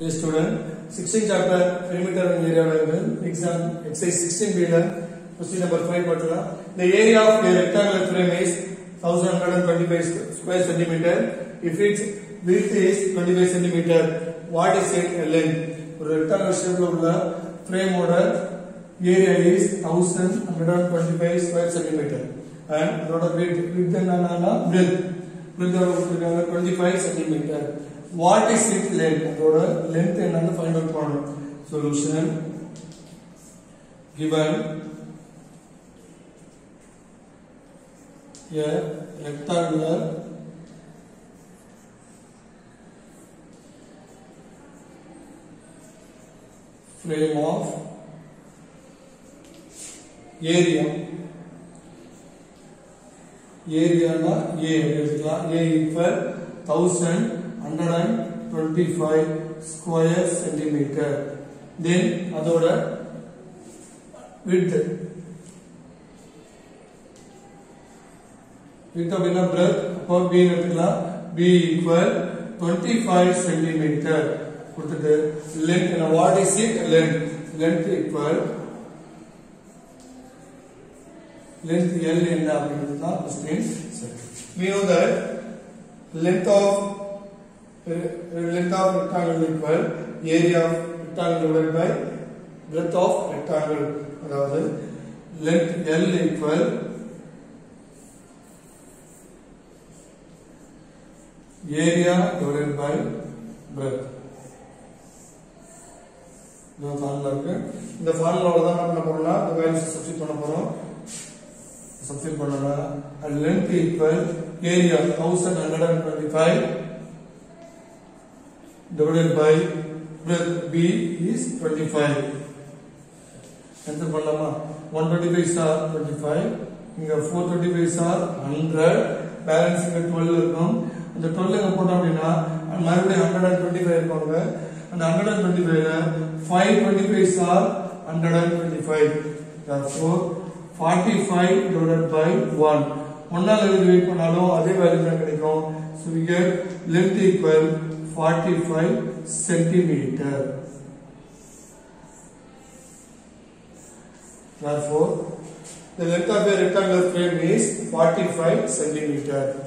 Dear student, 16th chapter perimeter and area diagram exam exercise 16 b question number 5 பார்க்கலாம் the area of a rectangular frame is 1125 square centimeter if its width is 25 centimeter what is its length ஒரு rectangular shape ல உள்ள frame ஓட area is 1125 square centimeter and அதோட width width என்னன்னா breadth breadth எவ்வளவு கொடுத்திருக்காங்க 25 centimeter what is its length அதோட length என்னன்னு find out பண்ணணும் solution given a rectangular frame of area ஏரியானா ஏ எடுத்துக்கலாம் ஏ equal thousand hundred and twenty five square centimetre then அதோட with with அப்படின்னா பிரெத் அப்போ பி எடுத்துக்கலாம் B equal twenty five centimetre கொடுத்துட்டு length what is it length length equal length L என்ன அப்படிங்கிறது தான் question we know that length of length of rectangle equal area of rectangle divided by breadth of rectangle அதாவது length L equal area divided by breadth இந்த formula இருக்கு இந்த ஃபார்முலாவோட தான் நம்ம என்ன பண்ணலாம் இந்த வேல்யூஸ் சப்ஸ்டிட் பண்ண போறோம் substitute பண்ணனா and length equal area 1125 divided by breadth b is 25 என்ன பண்ணலாமா? 125 star 25 இங்க 425 star 100 பேலன்ஸ் இங்க 12 இருக்கும். அந்த 12 இங்க போட்டோம் அப்படின்னா மறுபடியும் 125 இருப்பாங்க. அந்த 125 ல 525 star 125 therefore 45 divided by 1 ஒன்னால இது டிவைட் பண்ணாலும் அதே வேல்யூ தான் கிடைக்கும். So we get length equal 45 centimeter. Therefore the length of a rectangular frame is 45 centimeter